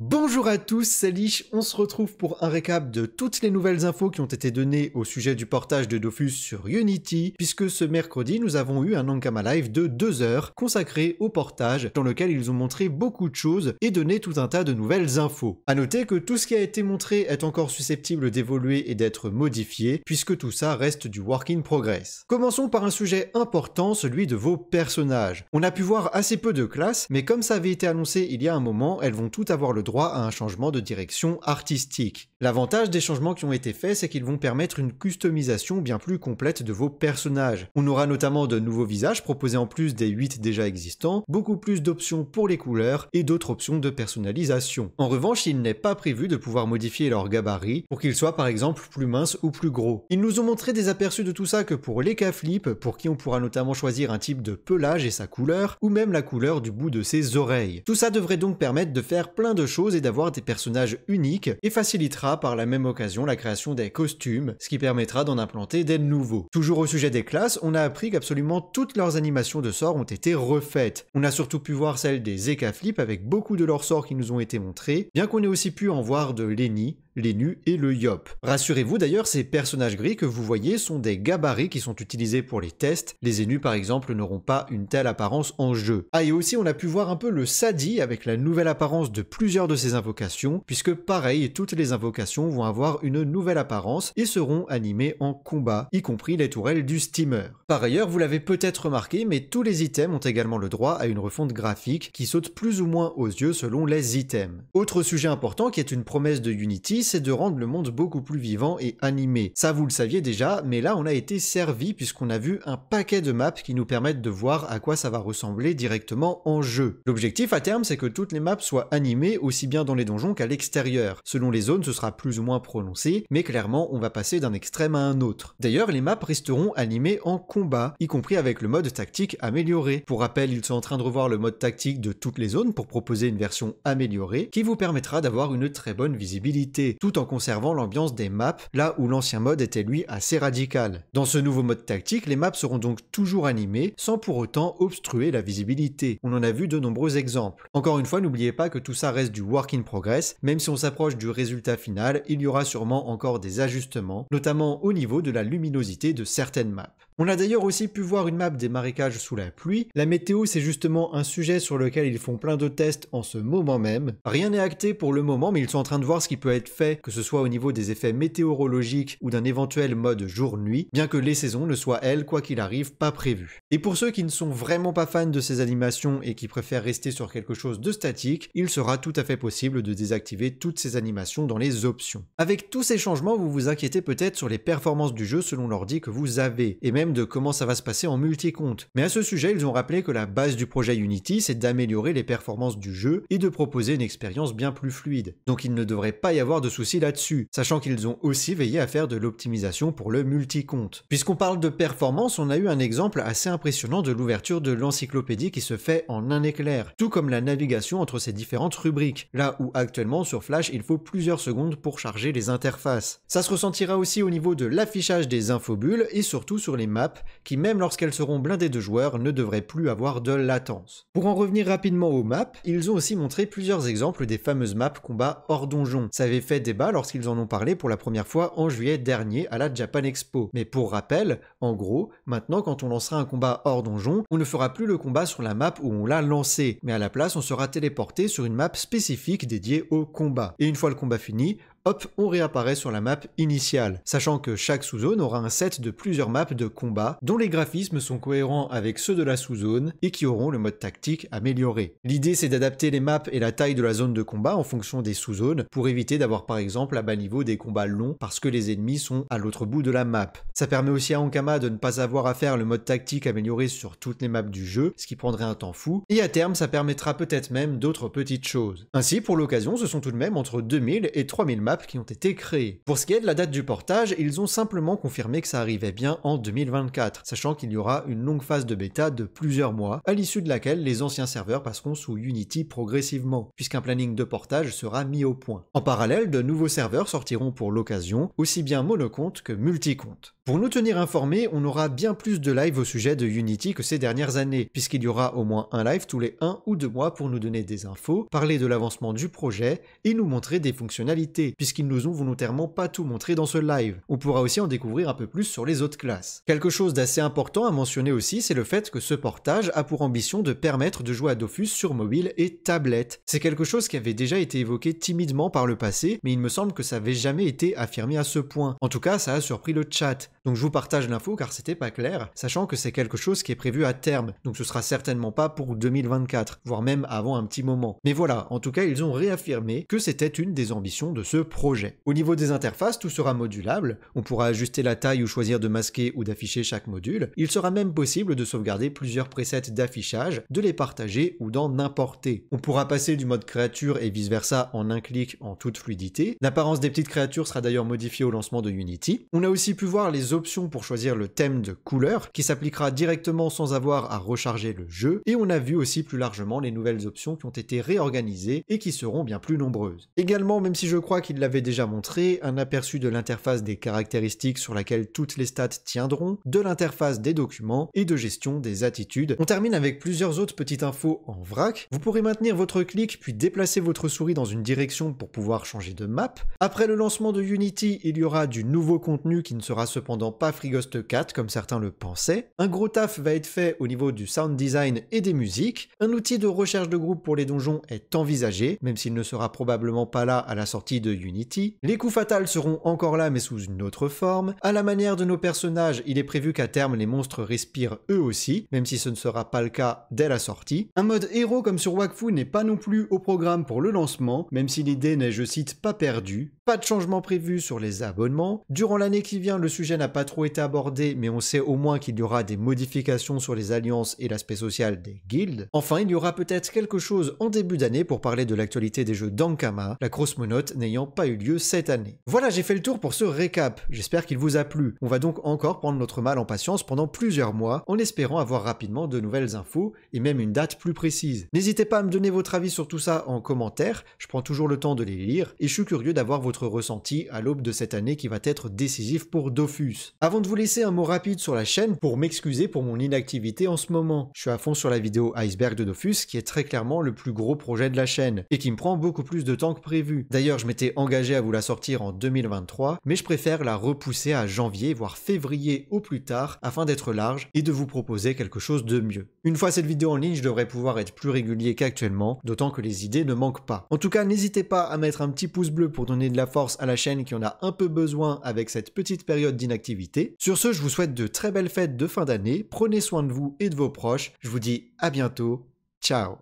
Bonjour à tous, c'est Lich, on se retrouve pour un récap de toutes les nouvelles infos qui ont été données au sujet du portage de Dofus sur Unity, puisque ce mercredi nous avons eu un Ankama Live de 2 heures consacré au portage, dans lequel ils ont montré beaucoup de choses et donné tout un tas de nouvelles infos. A noter que tout ce qui a été montré est encore susceptible d'évoluer et d'être modifié, puisque tout ça reste du work in progress. Commençons par un sujet important, celui de vos personnages. On a pu voir assez peu de classes, mais comme ça avait été annoncé il y a un moment, elles vont toutes avoir le droit à un changement de direction artistique. L'avantage des changements qui ont été faits, c'est qu'ils vont permettre une customisation bien plus complète de vos personnages. On aura notamment de nouveaux visages proposés en plus des 8 déjà existants, beaucoup plus d'options pour les couleurs et d'autres options de personnalisation. En revanche, il n'est pas prévu de pouvoir modifier leur gabarit pour qu'ils soient par exemple plus minces ou plus gros. Ils nous ont montré des aperçus de tout ça que pour les K-Flip, pour qui on pourra notamment choisir un type de pelage et sa couleur, ou même la couleur du bout de ses oreilles. Tout ça devrait donc permettre de faire plein de choses et d'avoir des personnages uniques et facilitera par la même occasion la création des costumes, ce qui permettra d'en implanter des nouveaux. Toujours au sujet des classes, on a appris qu'absolument toutes leurs animations de sorts ont été refaites. On a surtout pu voir celle des Eka Flip avec beaucoup de leurs sorts qui nous ont été montrés, bien qu'on ait aussi pu en voir de Lenny, les nus et le yop. Rassurez-vous d'ailleurs, ces personnages gris que vous voyez sont des gabarits qui sont utilisés pour les tests. Les énus par exemple n'auront pas une telle apparence en jeu. Ah et aussi on a pu voir un peu le Sadi avec la nouvelle apparence de plusieurs de ses invocations, puisque pareil, toutes les invocations vont avoir une nouvelle apparence et seront animées en combat, y compris les tourelles du steamer. Par ailleurs, vous l'avez peut-être remarqué, mais tous les items ont également le droit à une refonte graphique qui saute plus ou moins aux yeux selon les items. Autre sujet important qui est une promesse de Unity, c'est de rendre le monde beaucoup plus vivant et animé. Ça vous le saviez déjà, mais là on a été servi puisqu'on a vu un paquet de maps qui nous permettent de voir à quoi ça va ressembler directement en jeu. L'objectif à terme c'est que toutes les maps soient animées aussi bien dans les donjons qu'à l'extérieur. Selon les zones ce sera plus ou moins prononcé, mais clairement on va passer d'un extrême à un autre. D'ailleurs les maps resteront animées en combat, y compris avec le mode tactique amélioré. Pour rappel, ils sont en train de revoir le mode tactique de toutes les zones pour proposer une version améliorée qui vous permettra d'avoir une très bonne visibilité tout en conservant l'ambiance des maps, là où l'ancien mode était lui assez radical. Dans ce nouveau mode tactique, les maps seront donc toujours animées, sans pour autant obstruer la visibilité. On en a vu de nombreux exemples. Encore une fois, n'oubliez pas que tout ça reste du work in progress, même si on s'approche du résultat final, il y aura sûrement encore des ajustements, notamment au niveau de la luminosité de certaines maps. On a d'ailleurs aussi pu voir une map des marécages sous la pluie. La météo, c'est justement un sujet sur lequel ils font plein de tests en ce moment même. Rien n'est acté pour le moment, mais ils sont en train de voir ce qui peut être fait, que ce soit au niveau des effets météorologiques ou d'un éventuel mode jour-nuit, bien que les saisons ne soient, elles, quoi qu'il arrive, pas prévues. Et pour ceux qui ne sont vraiment pas fans de ces animations et qui préfèrent rester sur quelque chose de statique, il sera tout à fait possible de désactiver toutes ces animations dans les options. Avec tous ces changements, vous vous inquiétez peut-être sur les performances du jeu selon l'ordi que vous avez, de comment ça va se passer en multi-compte. Mais à ce sujet, ils ont rappelé que la base du projet Unity, c'est d'améliorer les performances du jeu et de proposer une expérience bien plus fluide. Donc il ne devrait pas y avoir de soucis là-dessus, sachant qu'ils ont aussi veillé à faire de l'optimisation pour le multi-compte. Puisqu'on parle de performance, on a eu un exemple assez impressionnant de l'ouverture de l'encyclopédie qui se fait en un éclair, tout comme la navigation entre ces différentes rubriques, là où actuellement sur Flash il faut plusieurs secondes pour charger les interfaces. Ça se ressentira aussi au niveau de l'affichage des infobules et surtout sur les qui, même lorsqu'elles seront blindées de joueurs, ne devraient plus avoir de latence. Pour en revenir rapidement aux maps, ils ont aussi montré plusieurs exemples des fameuses maps combat hors donjon. Ça avait fait débat lorsqu'ils en ont parlé pour la première fois en juillet dernier à la Japan Expo. Mais pour rappel, en gros, maintenant quand on lancera un combat hors donjon, on ne fera plus le combat sur la map où on l'a lancé, mais à la place on sera téléporté sur une map spécifique dédiée au combat. Et une fois le combat fini, on réapparaît sur la map initiale, sachant que chaque sous-zone aura un set de plusieurs maps de combat dont les graphismes sont cohérents avec ceux de la sous-zone et qui auront le mode tactique amélioré. L'idée c'est d'adapter les maps et la taille de la zone de combat en fonction des sous-zones pour éviter d'avoir par exemple à bas niveau des combats longs parce que les ennemis sont à l'autre bout de la map. Ça permet aussi à Ankama de ne pas avoir à faire le mode tactique amélioré sur toutes les maps du jeu, ce qui prendrait un temps fou, et à terme ça permettra peut-être même d'autres petites choses. Ainsi pour l'occasion ce sont tout de même entre 2000 et 3000 maps qui ont été créés. Pour ce qui est de la date du portage, ils ont simplement confirmé que ça arrivait bien en 2024, sachant qu'il y aura une longue phase de bêta de plusieurs mois, à l'issue de laquelle les anciens serveurs passeront sous Unity progressivement, puisqu'un planning de portage sera mis au point. En parallèle, de nouveaux serveurs sortiront pour l'occasion, aussi bien monocompte que multicompte. Pour nous tenir informés, on aura bien plus de live au sujet de Unity que ces dernières années, puisqu'il y aura au moins un live tous les 1 ou 2 mois pour nous donner des infos, parler de l'avancement du projet et nous montrer des fonctionnalités, puisqu'ils nous ont volontairement pas tout montré dans ce live. On pourra aussi en découvrir un peu plus sur les autres classes. Quelque chose d'assez important à mentionner aussi, c'est le fait que ce portage a pour ambition de permettre de jouer à Dofus sur mobile et tablette. C'est quelque chose qui avait déjà été évoqué timidement par le passé, mais il me semble que ça avait jamais été affirmé à ce point. En tout cas, ça a surpris le chat. Donc je vous partage l'info car c'était pas clair, sachant que c'est quelque chose qui est prévu à terme, donc ce sera certainement pas pour 2024, voire même avant un petit moment. Mais voilà, en tout cas ils ont réaffirmé que c'était une des ambitions de ce projet. Au niveau des interfaces, tout sera modulable, on pourra ajuster la taille ou choisir de masquer ou d'afficher chaque module, il sera même possible de sauvegarder plusieurs presets d'affichage, de les partager ou d'en importer. On pourra passer du mode créature et vice versa en un clic en toute fluidité. L'apparence des petites créatures sera d'ailleurs modifiée au lancement de Unity. On a aussi pu voir les option pour choisir le thème de couleur qui s'appliquera directement sans avoir à recharger le jeu et on a vu aussi plus largement les nouvelles options qui ont été réorganisées et qui seront bien plus nombreuses. Également, même si je crois qu'il l'avait déjà montré, un aperçu de l'interface des caractéristiques sur laquelle toutes les stats tiendront, de l'interface des documents et de gestion des attitudes. On termine avec plusieurs autres petites infos en vrac. Vous pourrez maintenir votre clic puis déplacer votre souris dans une direction pour pouvoir changer de map. Après le lancement de Unity, il y aura du nouveau contenu qui ne sera cependant pas Frighost 4 comme certains le pensaient. Un gros taf va être fait au niveau du sound design et des musiques. Un outil de recherche de groupe pour les donjons est envisagé, même s'il ne sera probablement pas là à la sortie de Unity. Les coups fatals seront encore là mais sous une autre forme. À la manière de nos personnages, il est prévu qu'à terme les monstres respirent eux aussi, même si ce ne sera pas le cas dès la sortie. Un mode héros comme sur Wakfu n'est pas non plus au programme pour le lancement, même si l'idée n'est, je cite, pas perdue. Pas de changement prévu sur les abonnements. Durant l'année qui vient, le sujet n'a pas trop été abordé, mais on sait au moins qu'il y aura des modifications sur les alliances et l'aspect social des guildes. Enfin, il y aura peut-être quelque chose en début d'année pour parler de l'actualité des jeux d'Ankama, la grosse monote n'ayant pas eu lieu cette année. Voilà, j'ai fait le tour pour ce récap. J'espère qu'il vous a plu. On va donc encore prendre notre mal en patience pendant plusieurs mois, en espérant avoir rapidement de nouvelles infos et même une date plus précise. N'hésitez pas à me donner votre avis sur tout ça en commentaire, je prends toujours le temps de les lire et je suis curieux d'avoir votre ressenti à l'aube de cette année qui va être décisif pour Dofus. Avant de vous laisser un mot rapide sur la chaîne pour m'excuser pour mon inactivité en ce moment. Je suis à fond sur la vidéo Iceberg de Dofus qui est très clairement le plus gros projet de la chaîne et qui me prend beaucoup plus de temps que prévu. D'ailleurs, je m'étais engagé à vous la sortir en 2023, mais je préfère la repousser à janvier voire février au plus tard afin d'être large et de vous proposer quelque chose de mieux. Une fois cette vidéo en ligne, je devrais pouvoir être plus régulier qu'actuellement, d'autant que les idées ne manquent pas. En tout cas, n'hésitez pas à mettre un petit pouce bleu pour donner de la force à la chaîne qui en a un peu besoin avec cette petite période d'inactivité. Sur ce, je vous souhaite de très belles fêtes de fin d'année, prenez soin de vous et de vos proches, je vous dis à bientôt, ciao